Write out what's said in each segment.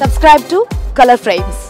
Subscribe to colour frames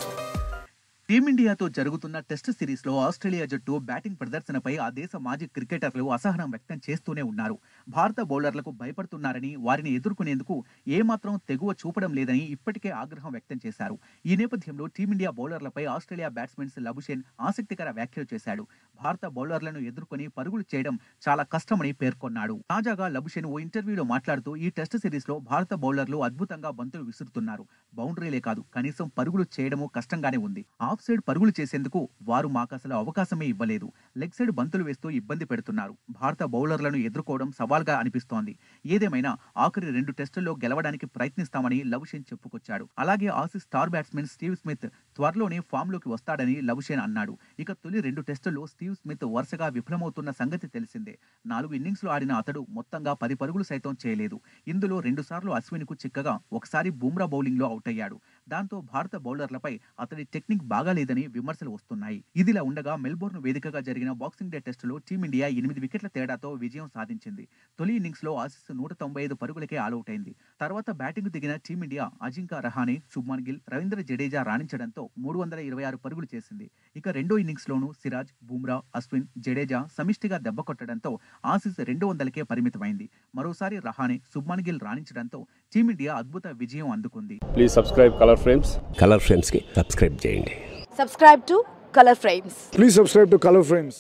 టీమిండియాతో జరుగుతున్న test సిరీస్లో ఆస్ట్రేలియా జట్టు బ్యాటింగ్ ప్రదర్శనపై ఆ దేశ మాజీ క్రికెటర్లు అసహనం వ్యక్తం చేస్తూనే ఉన్నారు. భారత బౌలర్లకు భయపడుతున్నారని వారిని ఎదుర్కొనేందుకు ఏమాత్రం తెగువ చూపడం లేదని ఇప్పటికే ఆగ్రహం వ్యక్తం చేశారు. ఈ నేపథ్యంలో టీమిండియా బౌలర్లపై ఆస్ట్రేలియా బ్యాట్స్మెన్స్ లబుషేన్ ఆసక్తికర వ్యాఖ్యలు చేశాడు. భారత బౌలర్లను ఎదుర్కొని పరుగులు చేయడం చాలా కష్టమని పేర్కొన్నాడు. తాజాగా లబుషేన్ ఓ ఇంటర్వ్యూలో మాట్లాడుతూ ఈ టెస్ట్ సిరీస్లో భారత బౌలర్లు అద్భుతంగా బంతులు విసురుతున్నారు. బౌండరీలే కాదు కనీసం పరుగులు చేయడము కష్టంగానే ఉంది. ఆఫ్ సైడ్ పరుగులు చేసేందుకు వారు మాకు అసలు అవకాశమే ఇవ్వలేదు. లెగ్ సైడ్ బంతులు వేస్తూ ఇబ్బంది పెడుతున్నారు. భారత బౌలర్లను ఎదుర్కోవడం సవాల్గా అనిపిస్తోంది. ఏదేమైనా ఆఖరి రెండు టెస్టుల్లో గెలవడానికి ప్రయత్నిస్తామని లవ్షేన్ చెప్పుకొచ్చాడు. అలాగే Aussies star batsmen Steve Smith త్వరలోనే ఫామ్లోకి వస్తాడని లవుషేన్ అన్నాడు. ఇక తొలి రెండు టెస్టుల్లో స్టీవ్ స్మిత్ వరుసగా విఫలమవుతున్న సంగతి తెలిసిందే. నాలుగు ఇన్నింగ్స్లు ఆడిన అతడు మొత్తంగా పది పరుగులు సైతం చేయలేదు. ఇందులో రెండుసార్లు అశ్విన్కు చిక్కగా ఒకసారి బుమ్రా బౌలింగ్లో అవుట్ అయ్యాడు దాంతో భారత బౌలర్లపై అతడి టెక్నిక్ బాగాలేదని విమర్శలు వస్తున్నాయి. ఇదిలా ఉండగా మెల్బోర్న్ వేదికగా జరిగిన బాక్సింగ్ డే టెస్టులో టీమిండియా ఎనిమిది వికెట్ల తేడాతో విజయం సాధించింది. తొలి ఇన్నింగ్స్లో ఆసీస్ నూట తొంభై ఐదు పరుగులకే ఆలౌట్ అయింది తర్వాత బ్యాటింగ్ దిగిన టీమిండియా అజింకా రహానే శుభ్మన్ గిల్ రవీంద్ర జడేజా రాణించడంతో మూడు వందల ఇరవై ఆరు పరుగులు చేసింది. ఇక రెండో ఇన్నింగ్స్ లోనూ సిరాజ్ బుమ్రా అశ్విన్ జడేజా సమిష్టిగా దెబ్బ కొట్టడంతో ఆసీస్ రెండు వందలకే పరిమితమైంది. మరోసారి రహానే శుభ్మన్ గిల్ రాణించడంతో టీమిండియా అద్భుత విజయం అందుకుంది please subscribe colour frames colour ఫ్రేమ్స్కి subscribe చేయండి Subscribe to Color Frames. Please subscribe to Color Frames.